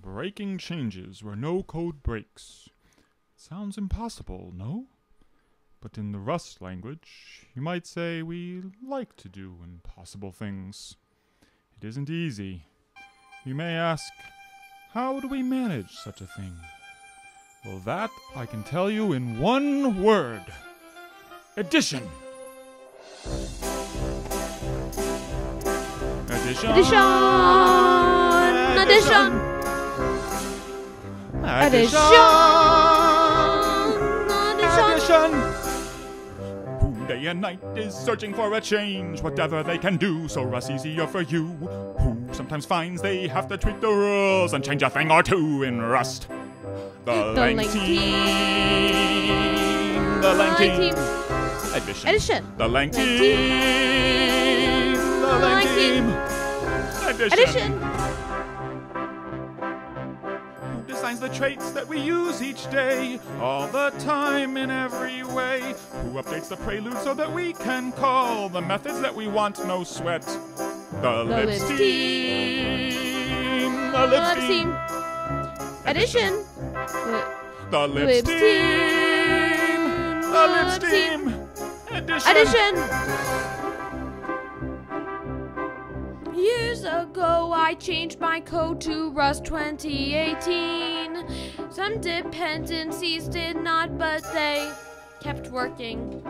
breaking changes where no code breaks. Sounds impossible, no? But in the Rust language, you might say we like to do impossible things. It isn't easy. You may ask, how do we manage such a thing? Well, that I can tell you in one word edition. Edition. Edition! Edition! Edition. Edition! Who day and night is searching for a change, whatever they can do, so Rust's easier for you. Who sometimes finds they have to tweak the rules and change a thing or two in Rust. The, The Lang Lang team. The Lang team. Edition. Edition! The Lang Lang team. team. The Lang Lang team. team. Edition. Edition! Who designs the traits that we use each day, all the time in every way? Who updates the prelude so that we can call the methods that we want, no sweat? The, Libs Libs team. The The Libs Libs team. team! Edition! The Lips, Libs team. team. The Libs team. Edition. Edition! Years ago, I changed my code to Rust 2018. Some dependencies did not, but they kept working.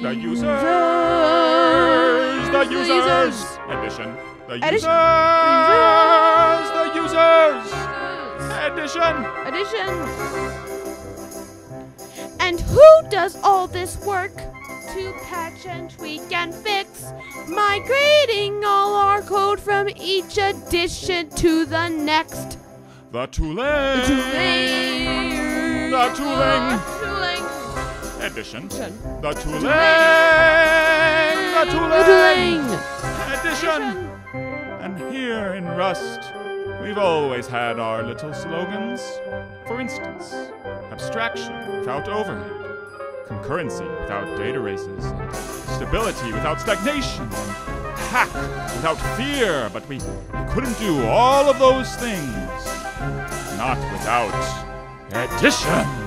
The users. The The users. Edition. The users. The users. Edition. Edition. And who does all this work? To patch and tweak and fix, migrating all our code from each edition to the next. The tooling. Tooling. The tooling. Tooling. Edition. Edition. The tooling. The The tooling. tooling. Edition. And here in Rust, we've always had our little slogans. For instance, abstraction without overhead, concurrency without data races, stability without stagnation, and hack without fear. But we couldn't do all of those things not without edition.